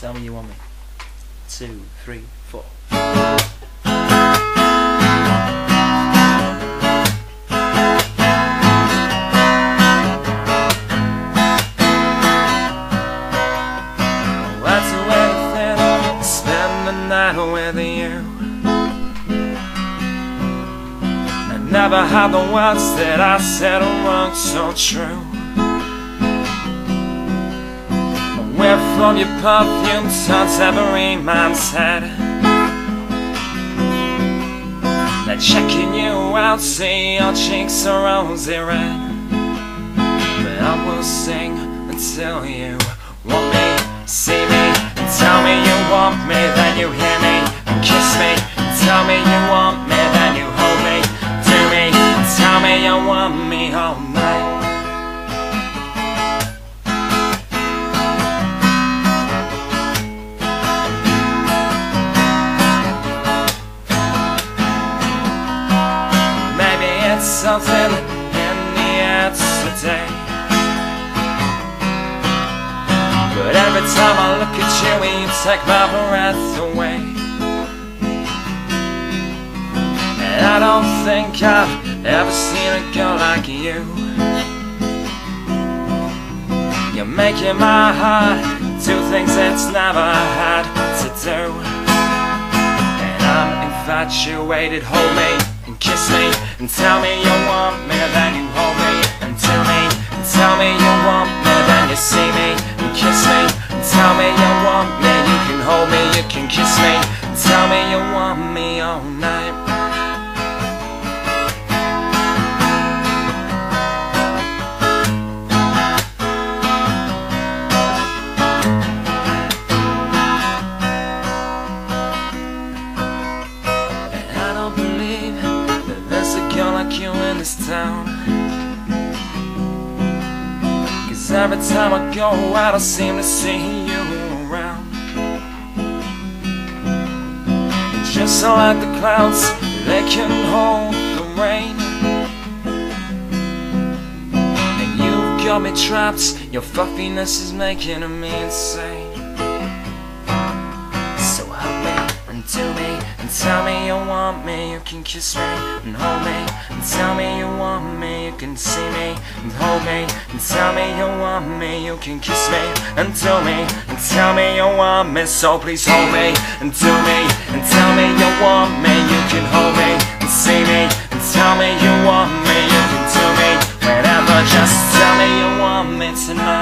Tell me you want me. Two, three, four. With you. I never had the words that I said wrong so true. From your perfume turns every man head. Now checking you out, see your cheeks are rosy red. But I will sing until you want me, see me, tell me you want me, then you hear me and kiss me. Tell me you want me, then you hold me, do me, tell me you want me all something in the air. But every time I look at you, you take my breath away. And I don't think I've ever seen a girl like you. You're making my heart do things it's never had to do. And I'm infatuated, hold me and kiss me and tell me you want me, then you hold me and do me and tell me you want me, then you see me and kiss me and tell me you want me, you can hold me, you can kiss me and tell me you want me all night. This town. Cause every time I go out, I seem to see you around. And just like the clouds, they can hold the rain. And you've got me trapped, your fluffiness is making me insane. So hug me and do me and tell me you want me. You can kiss me and hold me and tell me can see me and hold me and tell me you want me. You can kiss me and do me and tell me you want me. So please hold me and do me and tell me you want me. You can hold me and see me and tell me you want me. You can do me whenever. Just tell me you want me tonight.